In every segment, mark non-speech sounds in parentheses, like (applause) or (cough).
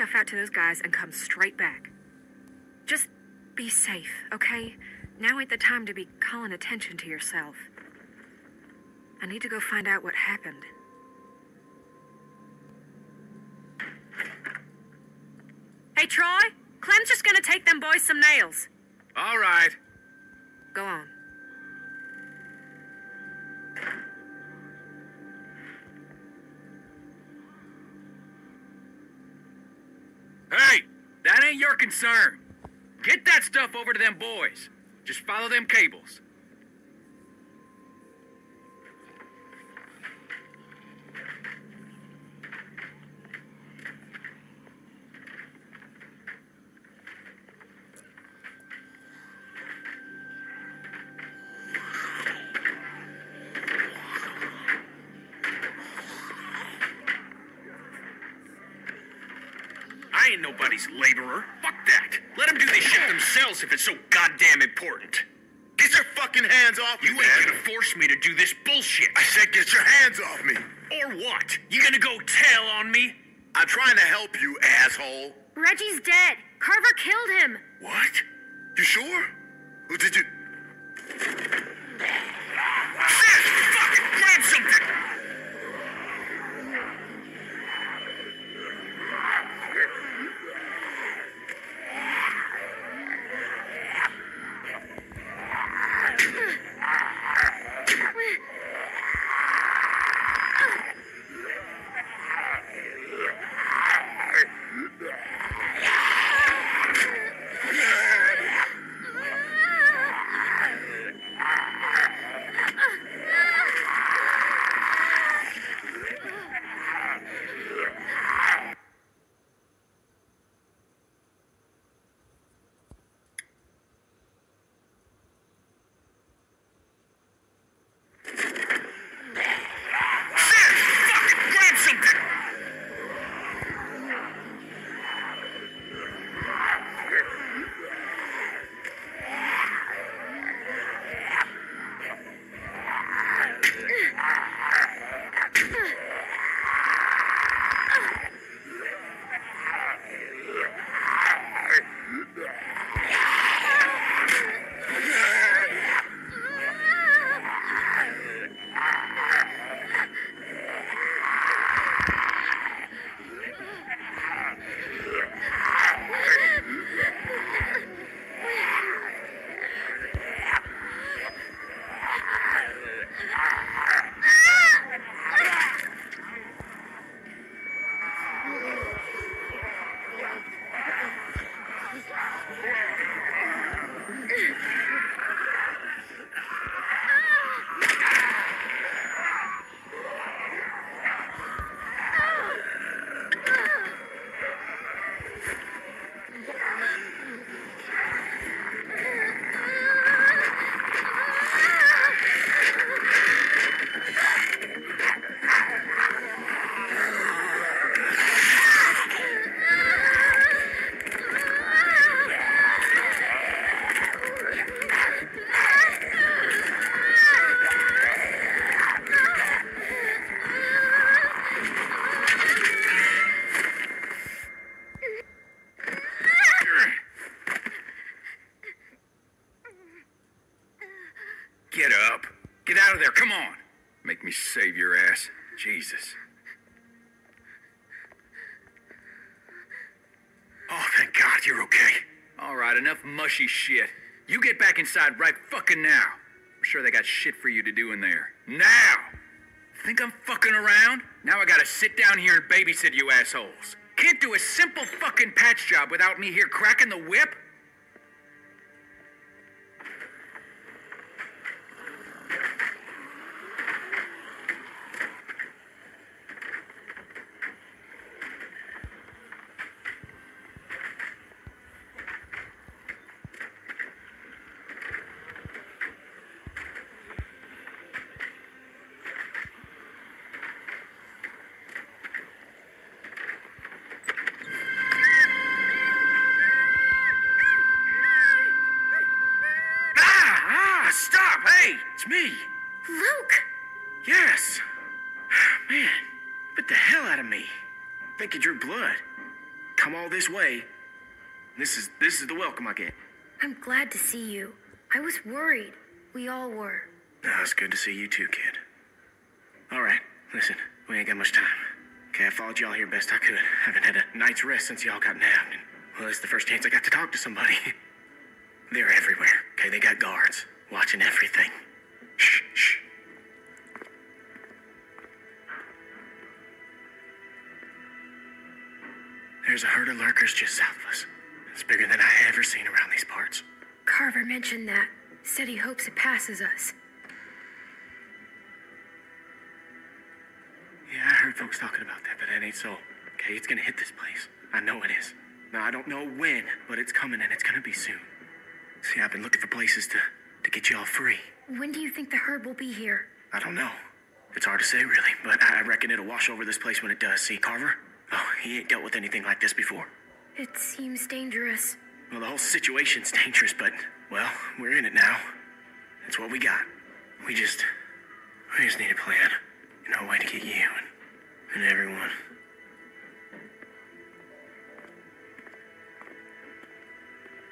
stuff out to those guys and come straight back. Just be safe, okay? Now ain't the time to be calling attention to yourself. I need to go find out what happened. Hey, Troy! Clem's just gonna take them boys some nails. All right. Go on. Your concern. Get that stuff over to them boys. Just follow them cables. Themselves if it's so goddamn important. Get your fucking hands off me, You ain't man. gonna force me to do this bullshit. I said get your hands off me. Or what? You gonna go tell on me? I'm trying to help you, asshole. Reggie's dead. Carver killed him. What? You sure? Who did you... inside right fucking now. I'm sure they got shit for you to do in there. Now! Think I'm fucking around? Now I gotta sit down here and babysit you assholes. Can't do a simple fucking patch job without me here cracking the whip? It's me. Luke! Yes. (sighs) Man, bit the hell out of me. Think you drew blood. Come all this way. This is this is the welcome I get. I'm glad to see you. I was worried. We all were. No, it's good to see you too, kid. All right, listen, we ain't got much time. Okay, I followed y'all here best I could. I Haven't had a night's rest since y'all got nabbed. And, well, it's the first chance I got to talk to somebody. (laughs) They're everywhere. Okay, they got guards watching everything. Shh, shh. There's a herd of lurkers just south of us. It's bigger than I ever seen around these parts. Carver mentioned that. Said he hopes it passes us. Yeah, I heard folks talking about that, but that ain't so. Okay, it's gonna hit this place. I know it is. Now, I don't know when, but it's coming and it's gonna be soon. See, I've been looking for places to, to get you all free. When do you think the herd will be here? I don't know. It's hard to say, really, but I reckon it'll wash over this place when it does. See, Carver? Oh, he ain't dealt with anything like this before. It seems dangerous. Well, the whole situation's dangerous, but, well, we're in it now. That's what we got. We just, we just need a plan. You know, a way to get you and, and everyone.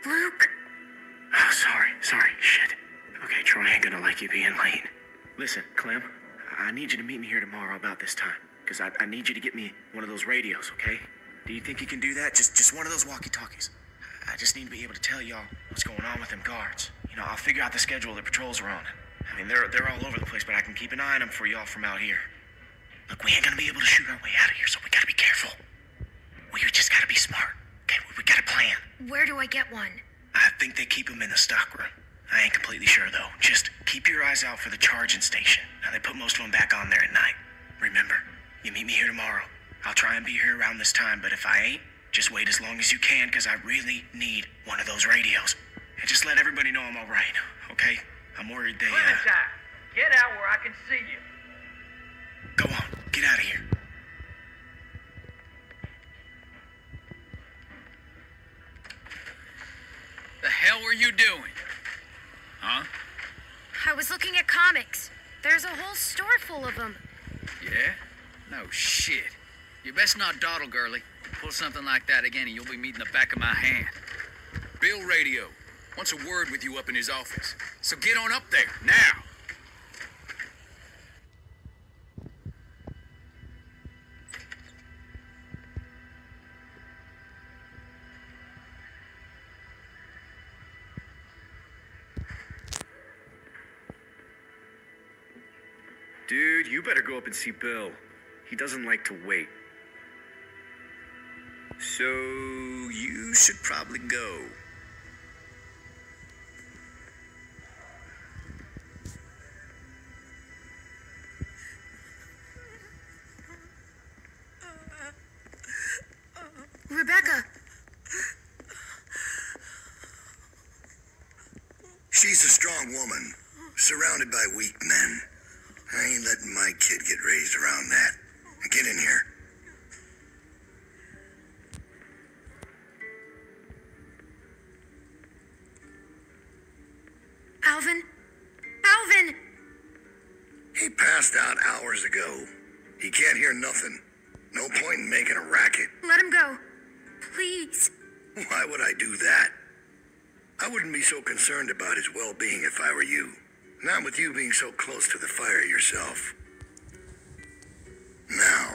Luke! Oh, sorry, sorry, shit. Okay, Troy ain't gonna like you being late. Listen, Clem, I need you to meet me here tomorrow about this time. Because I, I need you to get me one of those radios, okay? Do you think you can do that? Just just one of those walkie-talkies. I just need to be able to tell y'all what's going on with them guards. You know, I'll figure out the schedule the patrols are on. I mean, they're they're all over the place, but I can keep an eye on them for y'all from out here. Look, we ain't gonna be able to shoot our way out of here, so we gotta be careful. We just gotta be smart. Okay, we, we got a plan. Where do I get one? I think they keep them in the stock room. I ain't completely sure though. Just keep your eyes out for the charging station. Now they put most of them back on there at night. Remember, you meet me here tomorrow. I'll try and be here around this time, but if I ain't, just wait as long as you can, because I really need one of those radios. And just let everybody know I'm all right, okay? I'm worried they, uh... Clementine, get out where I can see you. Go on, get out of here. The hell were you doing? Huh? I was looking at comics. There's a whole store full of them. Yeah? No shit. You best not dawdle, girlie. Pull something like that again and you'll be meeting the back of my hand. Bill Radio wants a word with you up in his office. So get on up there, now. Dude, you better go up and see Bill. He doesn't like to wait. So you should probably go. Nothing. No point in making a racket. Let him go. Please. Why would I do that? I wouldn't be so concerned about his well-being if I were you. Not with you being so close to the fire yourself. Now,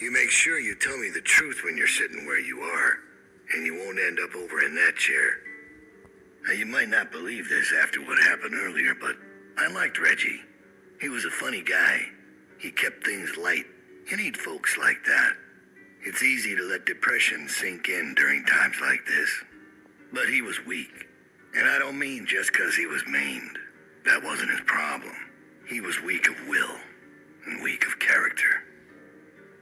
you make sure you tell me the truth when you're sitting where you are, and you won't end up over in that chair. Now, you might not believe this after what happened earlier, but I liked Reggie. He was a funny guy. He kept things light. You need folks like that. It's easy to let depression sink in during times like this. But he was weak. And I don't mean just 'cause he was maimed. That wasn't his problem. He was weak of will and weak of character.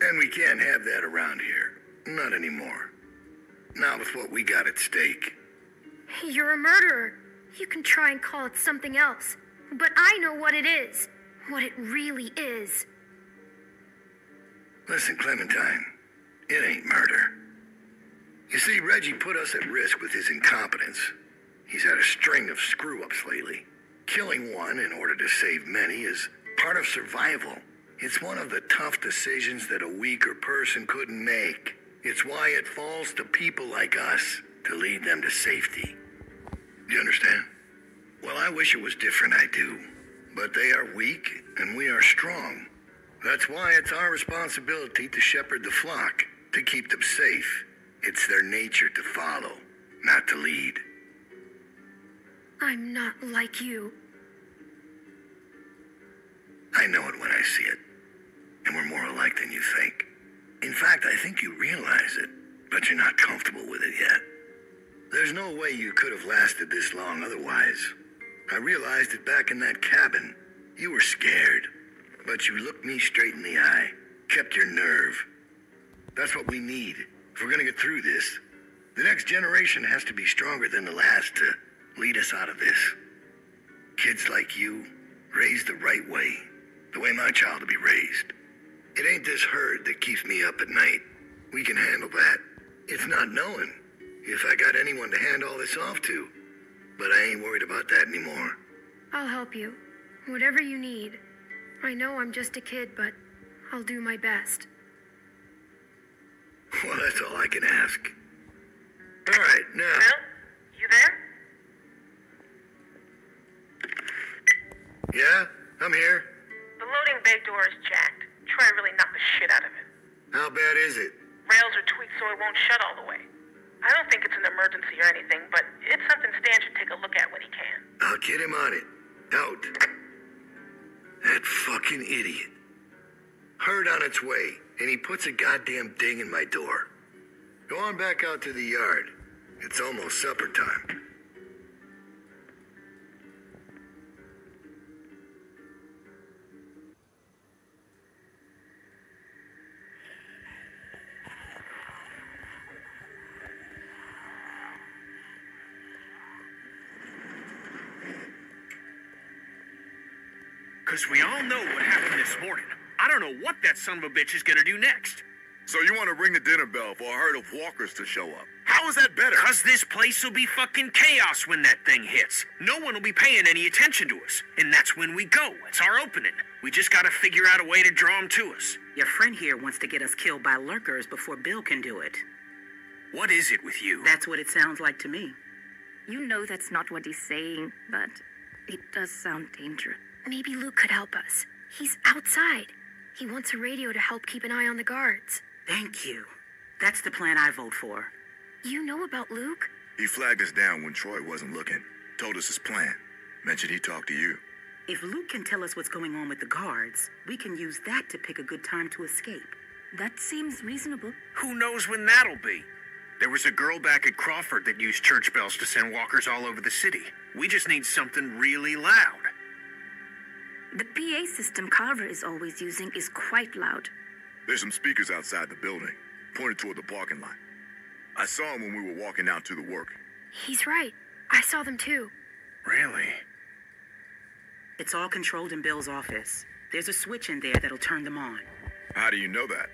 And we can't have that around here. Not anymore. Not with what we got at stake. You're a murderer. You can try and call it something else. But I know what it is. What it really is. Listen, Clementine, it ain't murder. You see, Reggie put us at risk with his incompetence. He's had a string of screw ups lately. Killing one in order to save many is part of survival. It's one of the tough decisions that a weaker person couldn't make. It's why it falls to people like us to lead them to safety. Do you understand? Well, I wish it was different, I do. But they are weak, and we are strong. That's why it's our responsibility to shepherd the flock, to keep them safe. It's their nature to follow, not to lead. I'm not like you. I know it when I see it. And we're more alike than you think. In fact, I think you realize it, but you're not comfortable with it yet. There's no way you could have lasted this long otherwise. I realized it back in that cabin. You were scared, but you looked me straight in the eye, kept your nerve. That's what we need if we're gonna get through this. The next generation has to be stronger than the last to lead us out of this. Kids like you, raised the right way, the way my child will be raised. It ain't this herd that keeps me up at night. We can handle that. It's not knowing if I got anyone to hand all this off to. But I ain't worried about that anymore. I'll help you. Whatever you need. I know I'm just a kid, but I'll do my best. (laughs) Well, that's all I can ask. All right, now. Bill? You there? Yeah, I'm here. The loading bay door is jacked. Troy really knock the shit out of it. How bad is it? Rails are tweaked so it won't shut all the way. I don't think it's an emergency or anything, but it's something Stan should take a look at when he can. I'll get him on it. Out. That fucking idiot. Heard on its way, and he puts a goddamn ding in my door. Go on back out to the yard. It's almost supper time. Because we all know what happened this morning. I don't know what that son of a bitch is gonna do next. So you want to ring the dinner bell for a herd of walkers to show up? How is that better? Because this place will be fucking chaos when that thing hits. No one will be paying any attention to us. And that's when we go. It's our opening. We just gotta figure out a way to draw them to us. Your friend here wants to get us killed by lurkers before Bill can do it. What is it with you? That's what it sounds like to me. You know that's not what he's saying, but it does sound dangerous. Maybe Luke could help us. He's outside. He wants a radio to help keep an eye on the guards. Thank you. That's the plan I vote for. You know about Luke? He flagged us down when Troy wasn't looking. Told us his plan. Mentioned he talked to you. If Luke can tell us what's going on with the guards, we can use that to pick a good time to escape. That seems reasonable. Who knows when that'll be? There was a girl back at Crawford that used church bells to send walkers all over the city. We just need something really loud. The PA system Carver is always using is quite loud. There's some speakers outside the building, pointed toward the parking lot. I saw them when we were walking out to the work. He's right. I saw them too. Really? It's all controlled in Bill's office. There's a switch in there that'll turn them on. How do you know that?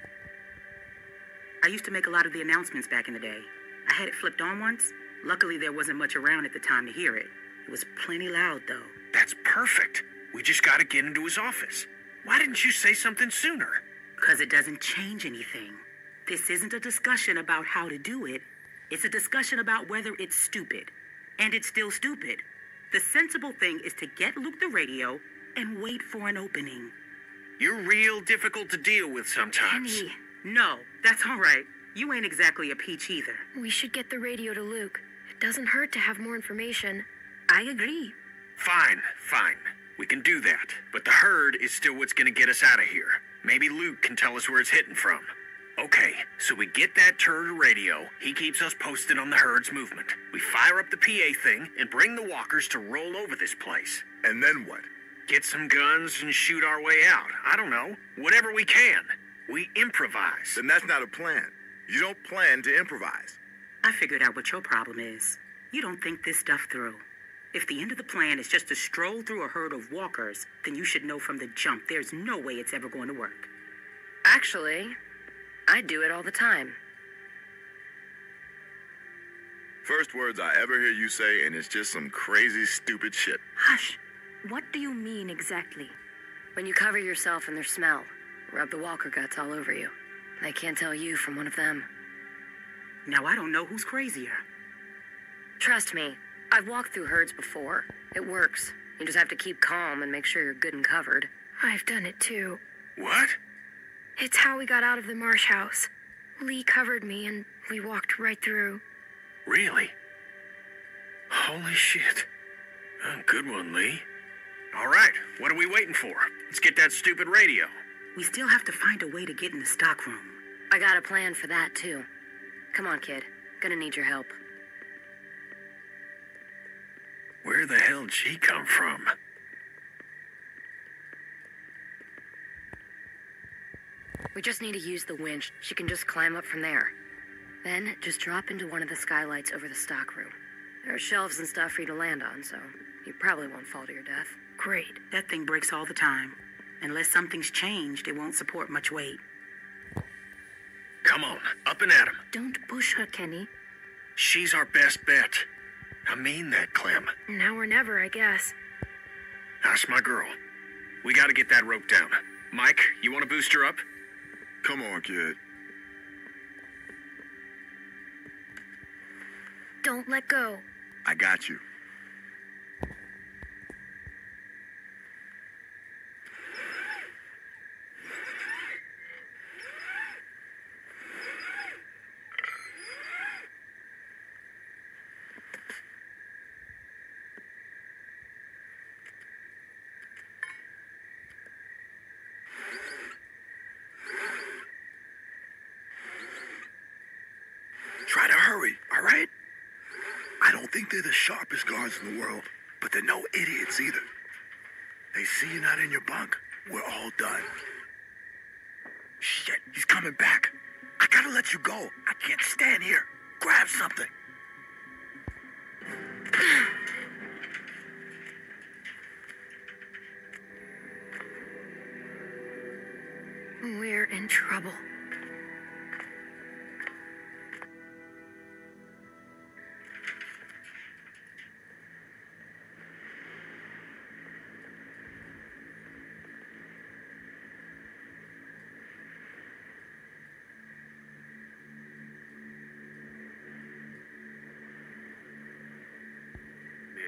I used to make a lot of the announcements back in the day. I had it flipped on once. Luckily, there wasn't much around at the time to hear it. It was plenty loud, though. That's perfect. We just gotta get into his office. Why didn't you say something sooner? Because it doesn't change anything. This isn't a discussion about how to do it. It's a discussion about whether it's stupid. And it's still stupid. The sensible thing is to get Luke the radio and wait for an opening. You're real difficult to deal with sometimes. Penny, no, that's all right. You ain't exactly a peach either. We should get the radio to Luke. It doesn't hurt to have more information. I agree. Fine, fine. We can do that. But the herd is still what's gonna get us out of here. Maybe Luke can tell us where it's hitting from. Okay, so we get that turd radio. He keeps us posted on the herd's movement. We fire up the PA thing and bring the walkers to roll over this place. And then what? Get some guns and shoot our way out. I don't know. Whatever we can. We improvise. Then that's not a plan. You don't plan to improvise. I figured out what your problem is. You don't think this stuff through. If the end of the plan is just to stroll through a herd of walkers, then you should know from the jump there's no way it's ever going to work. Actually, I do it all the time. First words I ever hear you say, and it's just some crazy, stupid shit. Hush. What do you mean exactly? When you cover yourself in their smell, rub the walker guts all over you. They can't tell you from one of them. Now I don't know who's crazier. Trust me, I've walked through herds before. It works. You just have to keep calm and make sure you're good and covered. I've done it too. What? It's how we got out of the marsh house. Lee covered me and we walked right through. Really? Holy shit. Oh, good one, Lee. All right, what are we waiting for? Let's get that stupid radio. We still have to find a way to get in the stockroom. I got a plan for that, too. Come on, kid. Gonna need your help. Where the hell'd she come from? We just need to use the winch. She can just climb up from there. Then, just drop into one of the skylights over the stockroom. There are shelves and stuff for you to land on, so you probably won't fall to your death. Great. That thing breaks all the time. Unless something's changed, it won't support much weight. Come on, up and at him. Don't push her, Kenny. She's our best bet. I mean that, Clem. Now or never, I guess. That's my girl. We gotta get that rope down. Mike, you wanna boost her up? Come on, kid. Don't let go. I got you. Try to hurry, all right? I don't think they're the sharpest guards in the world, but they're no idiots either. They see you're not in your bunk, we're all done. Shit, he's coming back. I gotta let you go. I can't stand here. Grab something.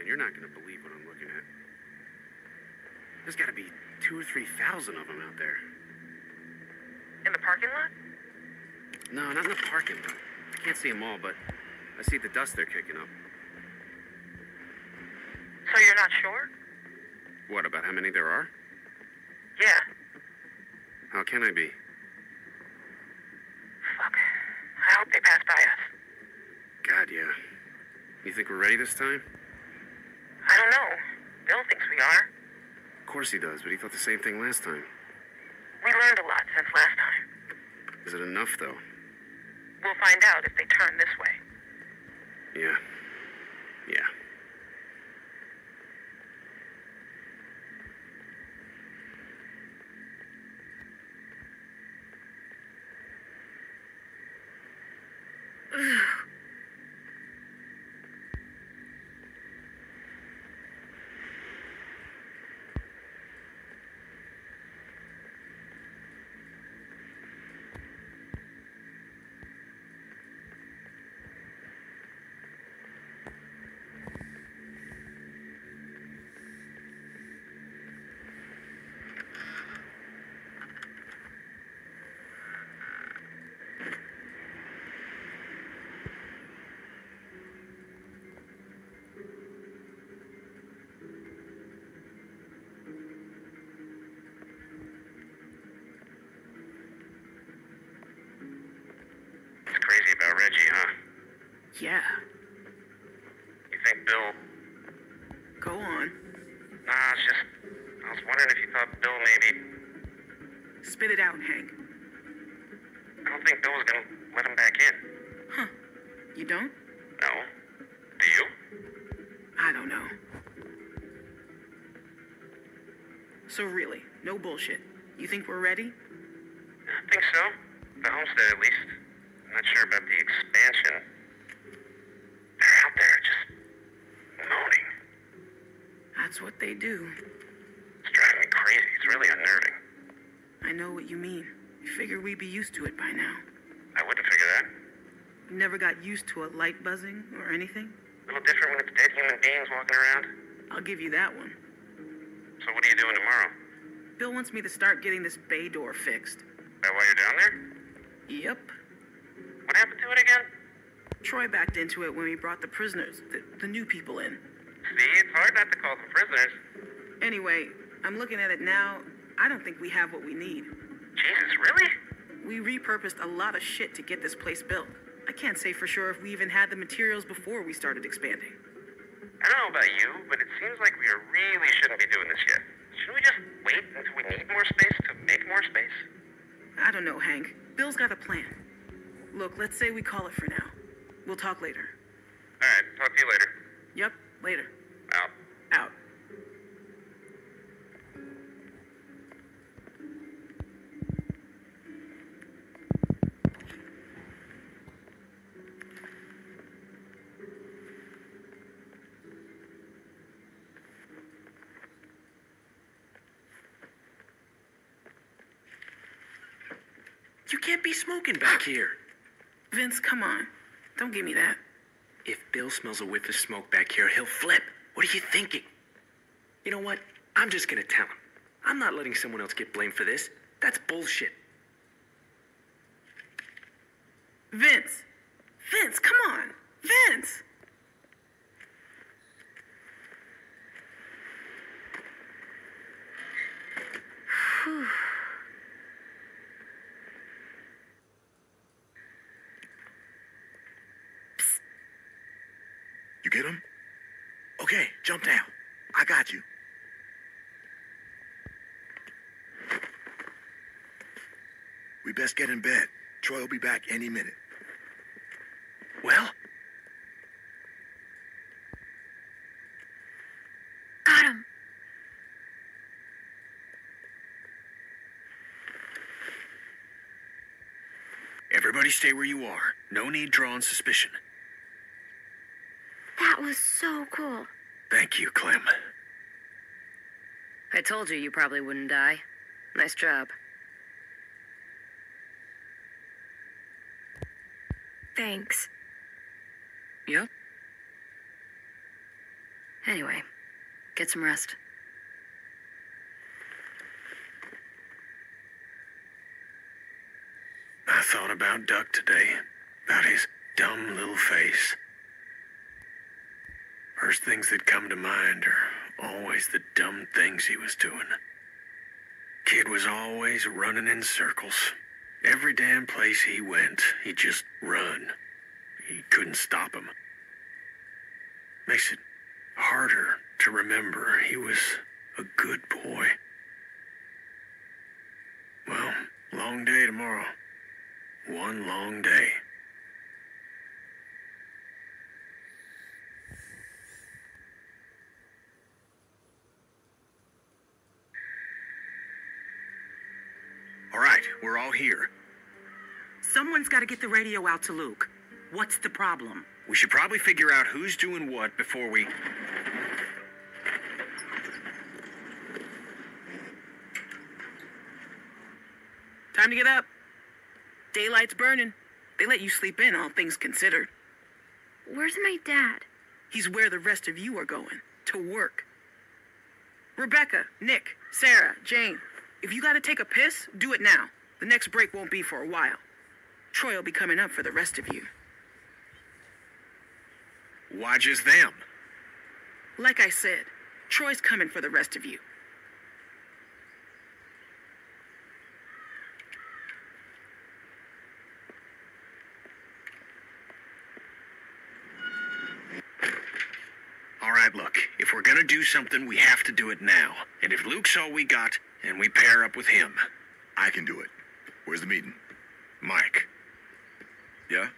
You're not gonna believe what I'm looking at. There's gotta be two or three thousand of them out there. In the parking lot? No, not in the parking lot. I can't see them all, but I see the dust they're kicking up. So you're not sure? What, about how many there are? Yeah. How can I be? Fuck. I hope they pass by us. God, yeah. You think we're ready this time? I don't know. Bill thinks we are. Of course he does, but he thought the same thing last time. We learned a lot since last time. Is it enough, though? We'll find out if they turn this way. Yeah. Yeah. It's crazy about Reggie, huh? Yeah. You think Bill... Go on. Nah, it's just... I was wondering if you thought Bill maybe... Spit it out, Hank. I don't think Bill was gonna let him back in. Huh. You don't? No. Do you? I don't know. So really, no bullshit. You think we're ready? I think so. The homestead, at least. I'm not sure about the expansion. They're out there just moaning. I That's what they do. It's driving me crazy. It's really unnerving. I know what you mean. You figure we'd be used to it by now. I wouldn't figure that. You never got used to a light buzzing or anything? A little different when it's dead human beings walking around. I'll give you that one. So what are you doing tomorrow? Bill wants me to start getting this bay door fixed. That while you're down there? Yep. What happened to it again? Troy backed into it when we brought the prisoners, the, the new people in. See, it's hard not to call them prisoners. Anyway, I'm looking at it now. I don't think we have what we need. Jesus, really? We repurposed a lot of shit to get this place built. I can't say for sure if we even had the materials before we started expanding. I don't know about you, but it seems like we really shouldn't be doing this yet. Shouldn't we just wait until we need more space to make more space? I don't know, Hank. Bill's got a plan. Look, let's say we call it for now. We'll talk later. All right, talk to you later. Yep, later. Out. Out. You can't be smoking back here. Vince, come on. Don't give me that. If Bill smells a whiff of smoke back here, he'll flip. What are you thinking? You know what? I'm just gonna tell him. I'm not letting someone else get blamed for this. That's bullshit. Vince! Vince, come on! Vince! You get him? Okay, jump down. I got you. We best get in bed. Troy will be back any minute. Well, Got him. Everybody stay where you are. No need drawing suspicion. That was so cool. Thank you, Clem. I told you you probably wouldn't die. Nice job. Thanks. Yep. Anyway, get some rest. I thought about Duck today, about his dumb little face. First things that come to mind are always the dumb things he was doing. Kid was always running in circles. Every damn place he went, he'd just run. He couldn't stop him. Makes it harder to remember he was a good boy. Well, long day tomorrow. One long day. All right, we're all here. Someone's got to get the radio out to Luke. What's the problem? We should probably figure out who's doing what before we. Time to get up. Daylight's burning. They let you sleep in, all things considered. Where's my dad? He's where the rest of you are going to work. Rebecca, Nick, Sarah, Jane, if you gotta take a piss, do it now. The next break won't be for a while. Troy will be coming up for the rest of you. Why just them? Like I said, Troy's coming for the rest of you. All right, look, if we're gonna do something, we have to do it now. And if Luke's all we got, and we pair up with him. I can do it. Where's the meeting? Mike, Yeah?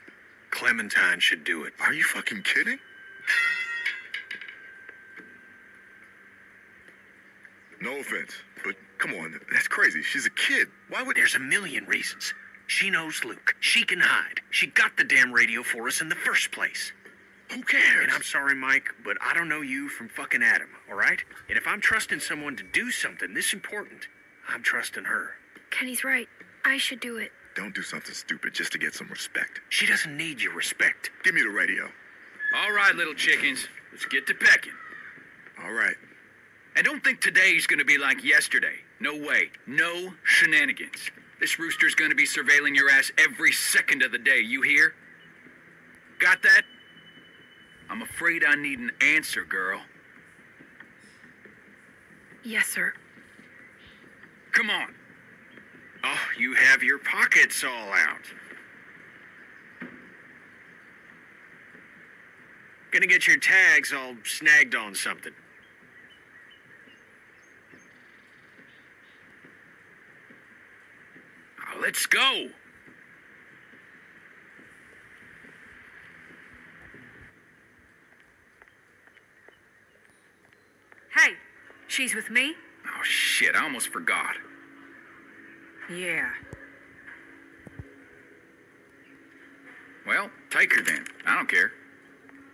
Clementine should do it. Are you fucking kidding? No offense, but come on, that's crazy. She's a kid. Why would There's a million reasons. She knows Luke. She can hide. She got the damn radio for us in the first place. Who cares? And I'm sorry, Mike, but I don't know you from fucking Adam, all right? And if I'm trusting someone to do something this important, I'm trusting her. Kenny's right. I should do it. Don't do something stupid just to get some respect. She doesn't need your respect. Give me the radio. All right, little chickens, let's get to pecking. All right. And don't think today's gonna be like yesterday. No way. No shenanigans. This rooster's gonna be surveilling your ass every second of the day, you hear? Got that? I'm afraid I need an answer, girl. Yes, sir. Come on. Oh, you have your pockets all out. Gonna get your tags all snagged on something. Now, let's go. Hey, she's with me? Oh, shit, I almost forgot. Yeah. Well, take her then. I don't care.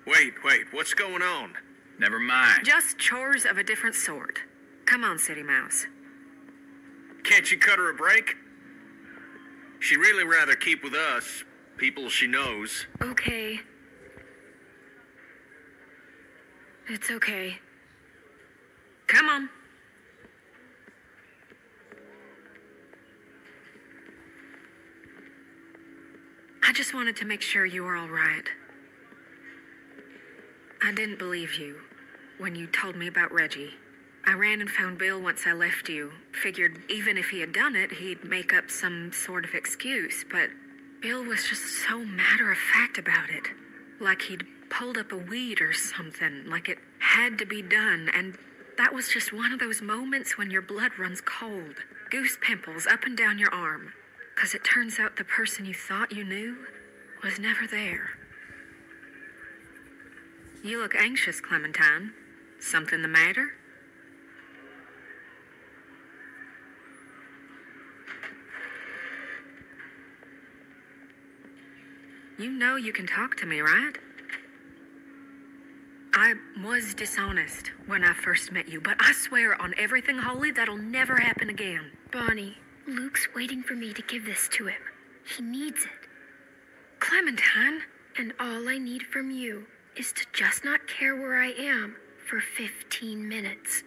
Wait, wait, what's going on? Never mind. Just chores of a different sort. Come on, City Mouse. Can't you cut her a break? She'd really rather keep with us, people she knows. Okay. It's okay. Come on. I just wanted to make sure you were all right. I didn't believe you when you told me about Reggie. I ran and found Bill once I left you. Figured even if he had done it, he'd make up some sort of excuse, but Bill was just so matter of fact about it. Like he'd pulled up a weed or something, like it had to be done, and that was just one of those moments when your blood runs cold. Goose pimples up and down your arm. Because it turns out the person you thought you knew was never there. You look anxious, Clementine. Something the matter? You know you can talk to me, right? I was dishonest when I first met you, but I swear on everything holy that'll never happen again. Bonnie, Luke's waiting for me to give this to him. He needs it. Clementine? And all I need from you is to just not care where I am for 15 minutes.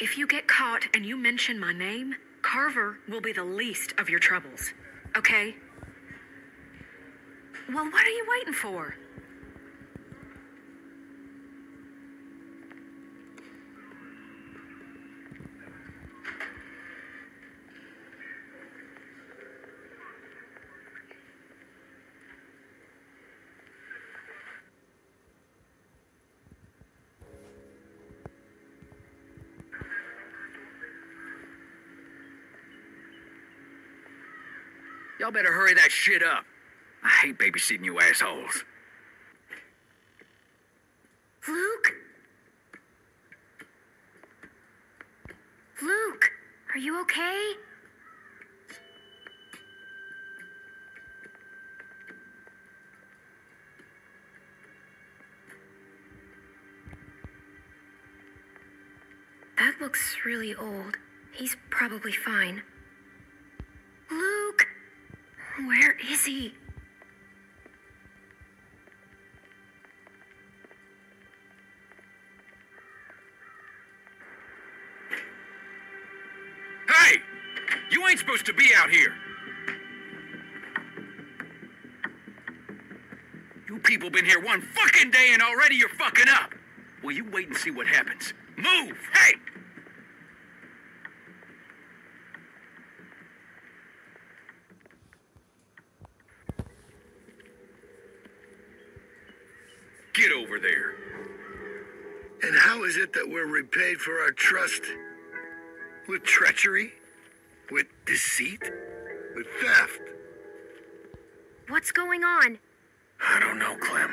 If you get caught and you mention my name, Carver will be the least of your troubles. Okay? Well, what are you waiting for? Y'all better hurry that shit up. I hate babysitting you assholes. Luke? Luke, are you okay? That looks really old. He's probably fine. Luke! Where is he? To be out here. You people been here one fucking day and already you're fucking up. Well, you wait and see what happens. Move! Hey! Get over there. And how is it that we're repaid for our trust? With treachery? With deceit? With theft? What's going on? I don't know, Clem.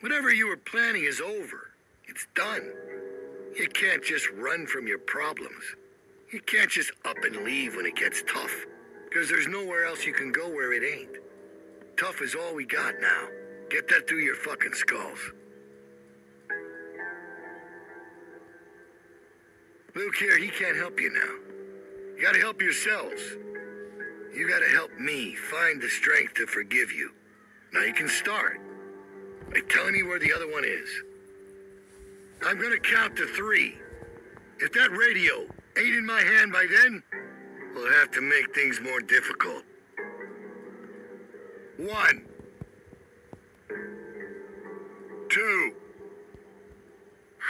Whatever you were planning is over. It's done. You can't just run from your problems. You can't just up and leave when it gets tough. Because there's nowhere else you can go where it ain't. Tough is all we got now. Get that through your fucking skulls. Luke here, he can't help you now. You gotta help yourselves. You gotta help me find the strength to forgive you. Now you can start by telling me where the other one is. I'm gonna count to three. If that radio ain't in my hand by then, we'll have to make things more difficult. One. Two.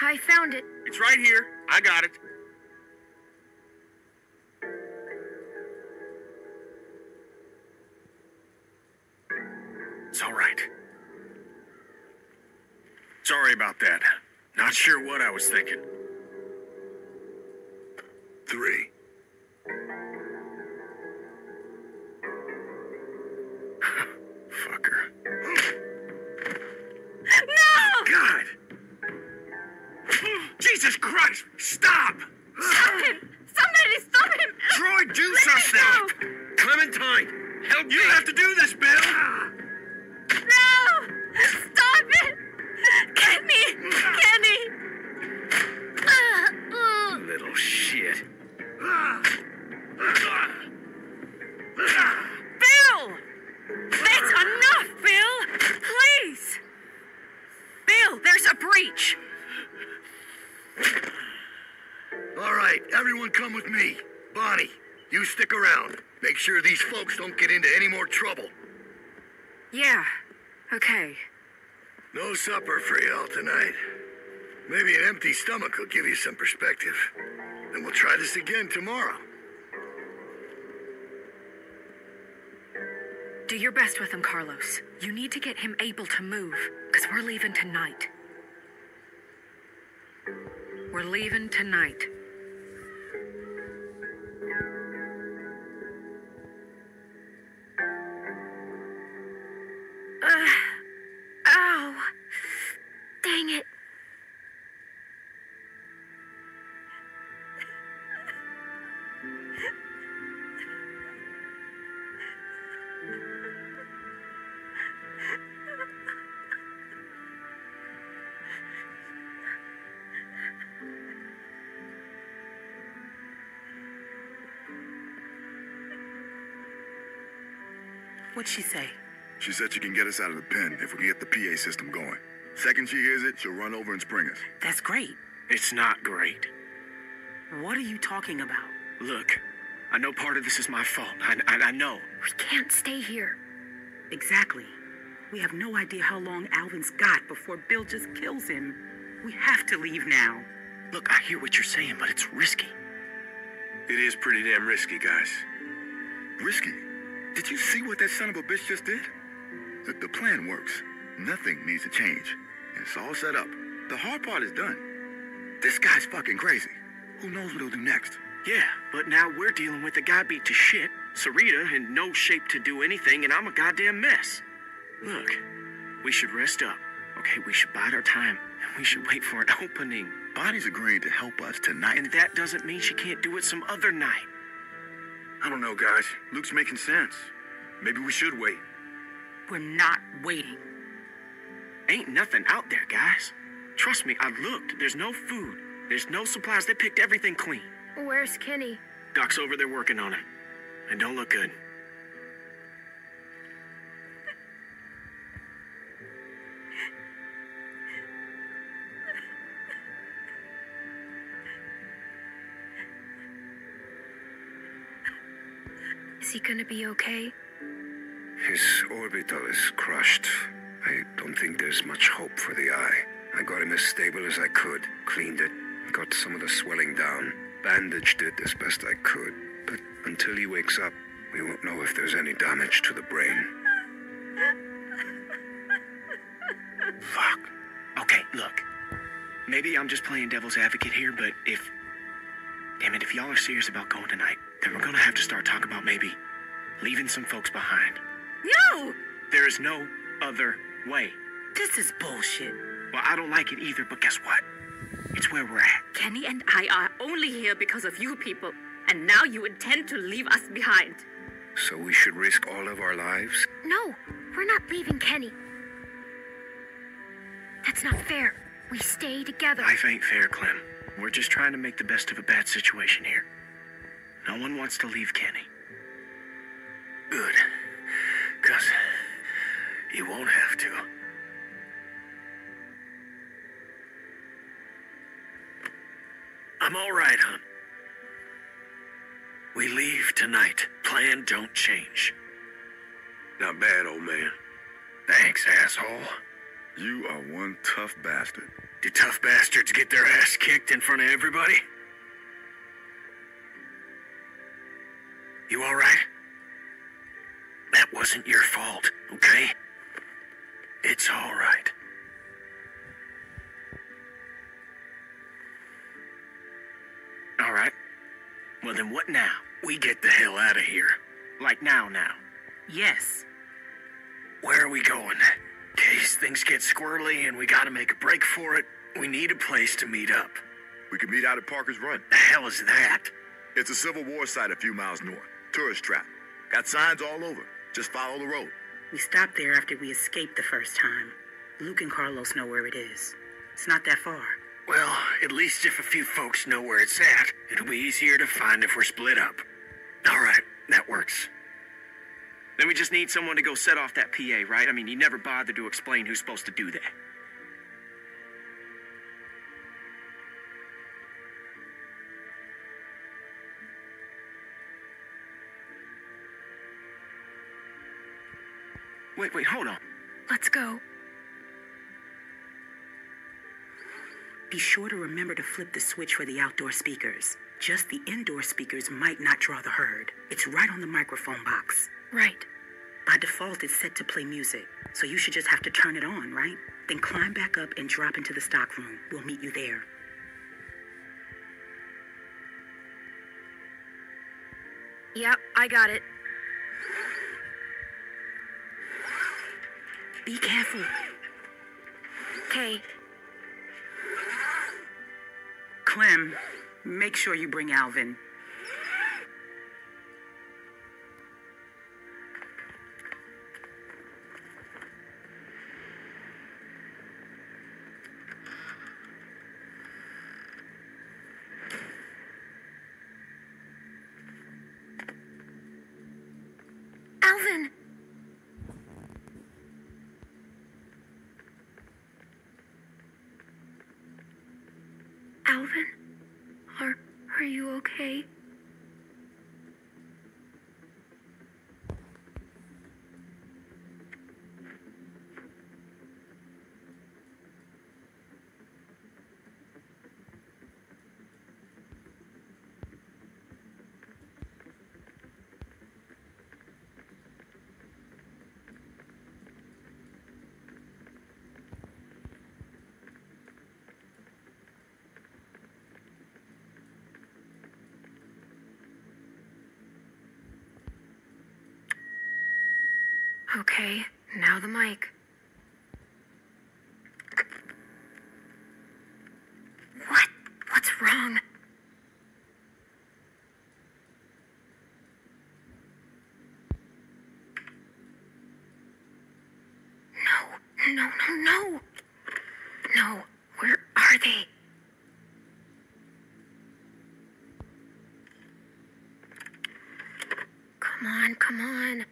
I found it. It's right here. I got it. Sorry about that. Not sure what I was thinking. Three. (laughs) Fucker. No! God! Jesus Christ! Stop! Stop him! Somebody stop him! Troy, do Let me something! Clementine! Help You have to do this, Bill! Ah! No! Kenny! Kenny! Little shit. Bill! That's enough, Bill! Please! Bill, there's a breach! All right, everyone come with me. Bonnie, you stick around. Make sure these folks don't get into any more trouble. Yeah, okay. No supper for y'all tonight. Maybe an empty stomach will give you some perspective. And we'll try this again tomorrow. Do your best with him, Carlos. You need to get him able to move, because we're leaving tonight. We're leaving tonight. What'd she say? She said she can get us out of the pen if we can get the PA system going. Second she hears it, she'll run over and spring us. That's great. It's not great. What are you talking about? Look, I know part of this is my fault. I, I, I know. We can't stay here. Exactly. We have no idea how long Alvin's got before Bill just kills him. We have to leave now. Look, I hear what you're saying, but it's risky. It is pretty damn risky, guys. Risky? Did you see what that son of a bitch just did? The, the plan works. Nothing needs to change. It's all set up. The hard part is done. This guy's fucking crazy. Who knows what he'll do next? Yeah, but now we're dealing with a guy beat to shit, Sarita in no shape to do anything, and I'm a goddamn mess. Look, we should rest up. Okay, we should bide our time, and we should wait for an opening. Bonnie's agreeing to help us tonight. And that doesn't mean she can't do it some other night. I don't know, guys. Luke's making sense. Maybe we should wait. We're not waiting. Ain't nothing out there, guys. Trust me, I looked. There's no food. There's no supplies. They picked everything clean. Where's Kenny? Doc's over there working on it. And don't look good. He gonna be okay? His orbital is crushed. I don't think there's much hope for the eye. I got him as stable as I could, cleaned it, got some of the swelling down, bandaged it as best I could. But until he wakes up, we won't know if there's any damage to the brain. Fuck. Okay, look. Maybe I'm just playing devil's advocate here, but if. Damn it, if y'all are serious about going tonight, then we're gonna have to start talking about maybe leaving some folks behind. No! There is no other way. This is bullshit. Well, I don't like it either, but guess what? It's where we're at. Kenny and I are only here because of you people, and now you intend to leave us behind. So we should risk all of our lives? No, we're not leaving Kenny. That's not fair. We stay together. Life ain't fair, Clem. We're just trying to make the best of a bad situation here. No one wants to leave Kenny. Good. Because you won't have to. I'm all right, hon. We leave tonight. Plan don't change. Not bad, old man. Thanks, asshole. You are one tough bastard. Do tough bastards get their ass kicked in front of everybody? You all right? That wasn't your fault, okay? It's all right. All right. Well, then what now? We get the hell out of here. Like now, now. Yes. Where are we going? In case things get squirrely and we gotta make a break for it, we need a place to meet up. We can meet out at Parker's Run. The hell is that? It's a Civil War site a few miles north. Tourist trap. Got signs all over. Just follow the road. We stopped there after we escaped the first time. Luke and Carlos know where it is. It's not that far. Well, at least if a few folks know where it's at, it'll be easier to find if we're split up. All right, that works. Then we just need someone to go set off that PA, right? I mean, you never bothered to explain who's supposed to do that. Wait, wait, hold on. Let's go. Be sure to remember to flip the switch for the outdoor speakers. Just the indoor speakers might not draw the herd. It's right on the microphone box. Right. By default, it's set to play music, so you should just have to turn it on, right? Then climb back up and drop into the stock room. We'll meet you there. Yep, I got it. Be careful. Okay. Clem, make sure you bring Alvin. Okay, now the mic. What? What's wrong? No, no, no, no. No, where are they? Come on, come on.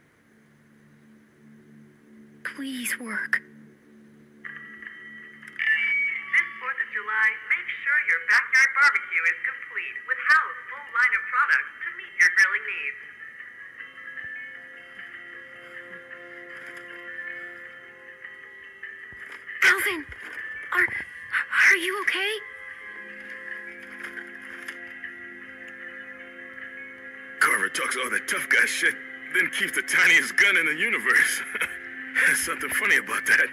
All that tough guy shit, then keeps the tiniest gun in the universe. (laughs) There's something funny about that.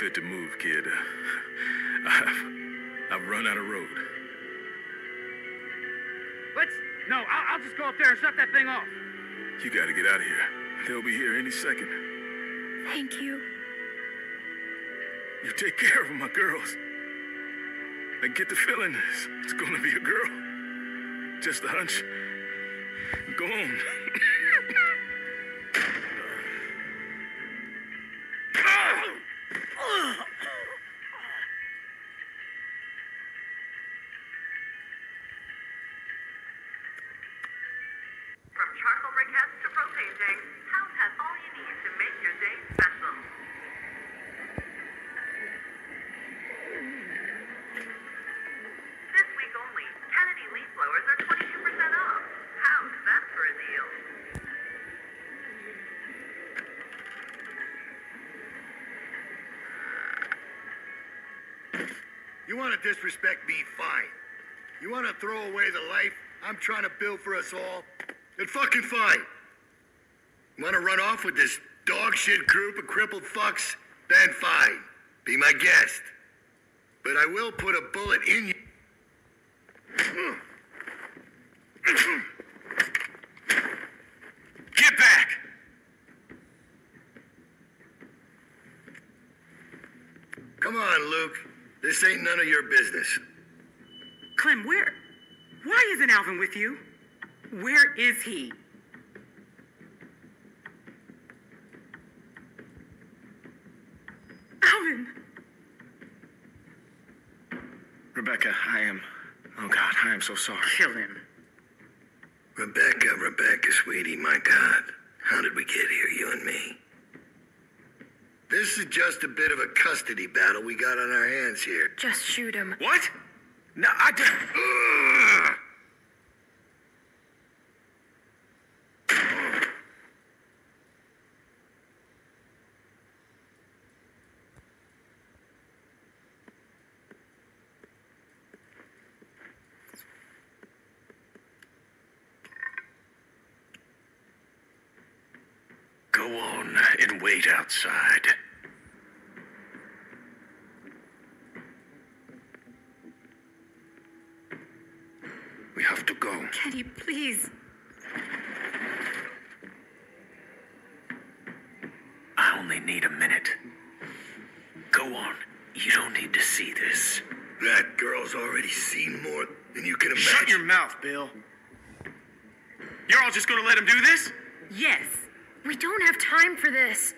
Fit to move, kid. (laughs) I've, I've run out of road. Let's. No, I'll, I'll just go up there and shut that thing off. You gotta get out of here. They'll be here any second. Thank you. You take care of my girls. I get the feeling it's, it's gonna be a girl. Just a hunch. Go on. (laughs) want to disrespect me, fine. You want to throw away the life I'm trying to build for us all? Then fucking fine. You Want to run off with this dog shit group of crippled fucks? Then fine. Be my guest. But I will put a bullet in you. Get back! Come on, Luke. This ain't none of your business. Clem, where? Why isn't Alvin with you? Where is he? Alvin! Rebecca, I am. Oh God, I am so sorry. Kill him. Rebecca, Rebecca, sweetie, my God. How did we get here, you and me? This is just a bit of a custody battle we got on our hands here. Just shoot him. What? No, I didn't. Go on and wait outside. We have to go. Kenny, please. I only need a minute. Go on. You don't need to see this. That girl's already seen more than you can imagine. Shut your mouth, Bill. You're all just gonna let him do this? Yes. We don't have time for this.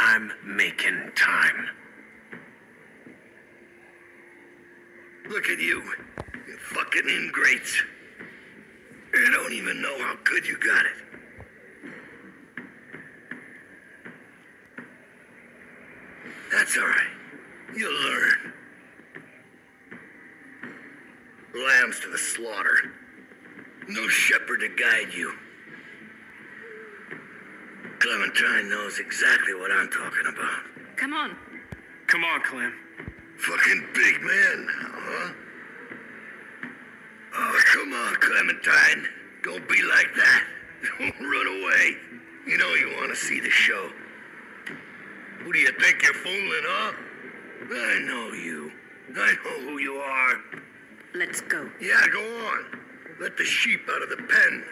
I'm making time. Look at you. You fucking ingrates. You don't even know how good you got it. That's all right. You'll learn. Lambs to the slaughter. No shepherd to guide you. Clementine knows exactly what I'm talking about. Come on. Come on, Clem. Fucking big man, huh? Oh, come on, Clementine. Don't be like that. (laughs) Don't run away. You know you want to see the show. Who do you think you're fooling, huh? I know you. I know who you are. Let's go. Yeah, go on. Let the sheep out of the pen.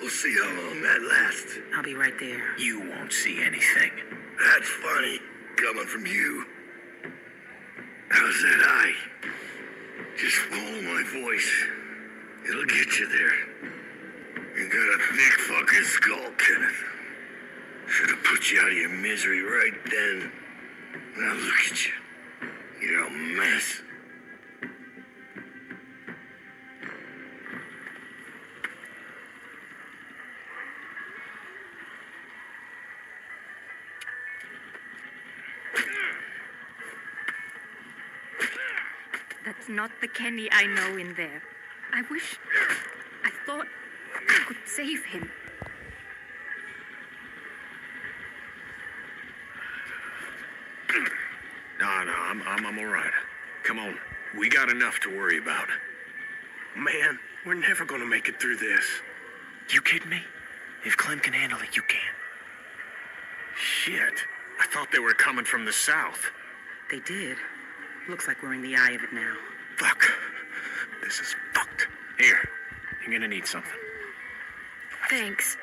We'll see how long that lasts. I'll be right there. You won't see anything. That's funny, coming from you. How's that eye? Just follow my voice. It'll get you there. You got a thick fucking skull, Kenneth. Should have put you out of your misery right then. Now look at you. You're a mess. That's not the Kenny I know in there. I wish. I thought I could save him. (clears throat) No, no, I'm, I'm, I'm all right. Come on. We got enough to worry about. Man, we're never gonna make it through this. You kidding me? If Clem can handle it, you can. Shit. I thought they were coming from the south. They did. Looks like we're in the eye of it now. Fuck. This is fucked. Here, you're gonna need something. Thanks.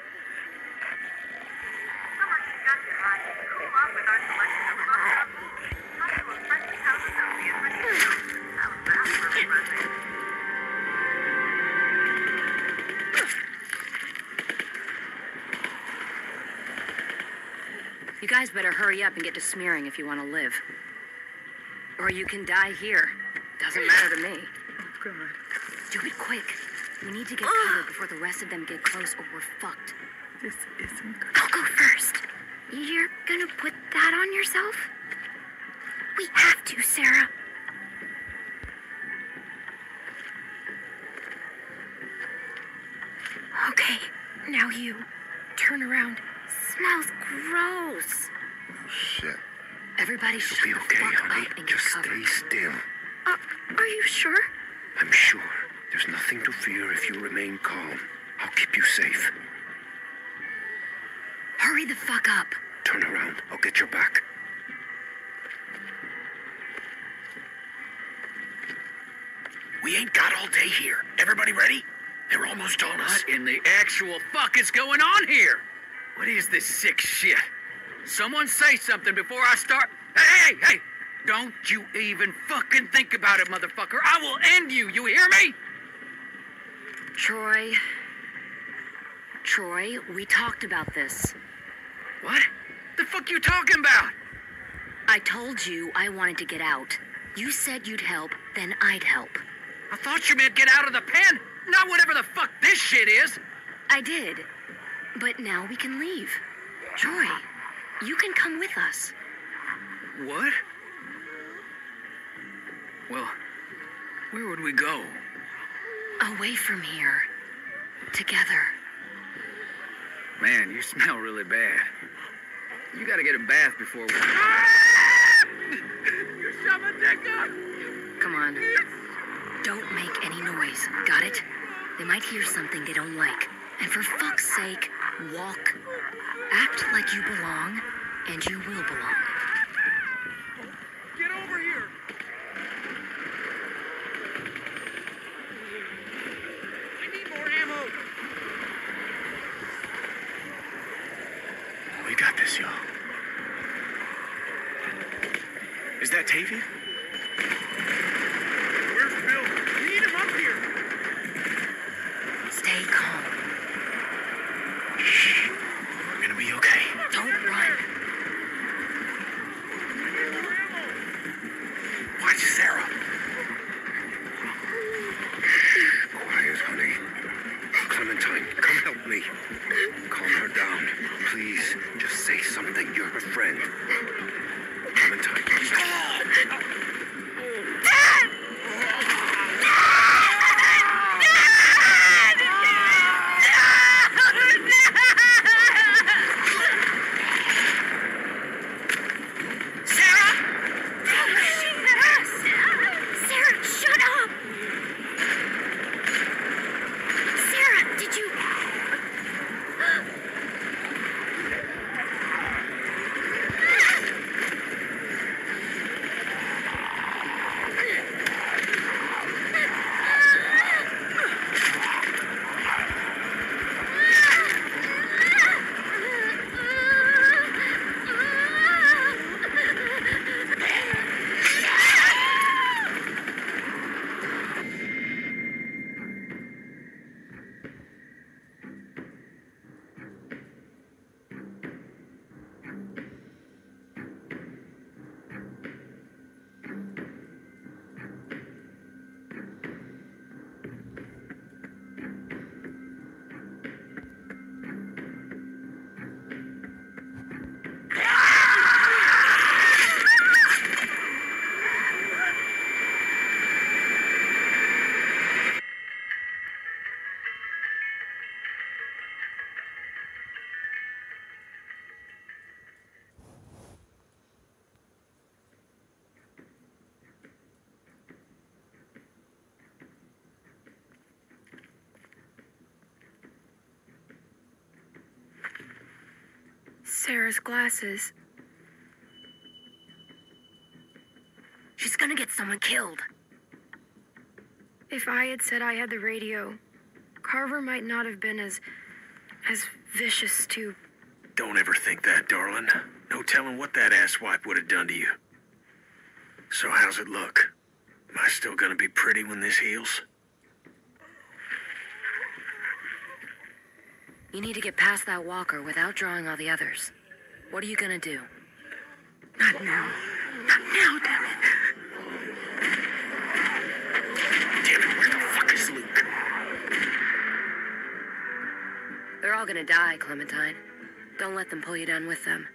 You guys better hurry up and get to smearing if you want to live. Or you can die here. Doesn't matter to me. Oh, God. Do it quick. We need to get covered (gasps) before the rest of them get close or we're fucked. This isn't good. I'll go first. You're gonna put that on yourself? We have to, Sarah. Okay, now you. Turn around. Smells gross. Oh, Shit. Everybody shut You'll be the okay, fuck honey. up and Just covered. stay still. Uh, are you sure? I'm sure. There's nothing to fear if you remain calm. I'll keep you safe. Hurry the fuck up. Turn around. I'll get your back. We ain't got all day here. Everybody ready? They're almost on us. What in the actual fuck is going on here? What is this sick shit? Someone say something before I start. Hey, hey, hey! Don't you even fucking think about it, motherfucker. I will end you. You hear me? Troy. Troy, we talked about this. What? The fuck you talking about? I told you I wanted to get out. You said you'd help, then I'd help. I thought you meant get out of the pen, not whatever the fuck this shit is. I did. But now we can leave. Troy, you can come with us. What? Well, where would we go? Away from here. Together. Man, you smell really bad. You gotta get a bath before we. you shut my dick up! Come on. Don't make any noise. Got it? They might hear something they don't like. And for fuck's sake, walk. Act like you belong, and you will belong. Get over here! I need more ammo! We got Is that Tavia? Sarah's glasses. She's gonna get someone killed. If I had said I had the radio, Carver might not have been as. as vicious to. Don't ever think that, darling. No telling what that asswipe would have done to you. So, how's it look? Am I still gonna be pretty when this heals? You need to get past that walker without drawing all the others. What are you gonna do? Not now. Not now, damn it. Damn it, where the fuck is Luke? They're all gonna die, Clementine. Don't let them pull you down with them.